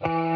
Bye.